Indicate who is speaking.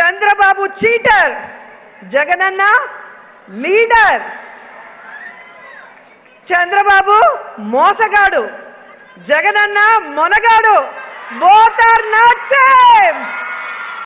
Speaker 1: Chandrababu cheater Jagananna leader Chandrababu మోసగాడు Jagananna Monagadu. Both are not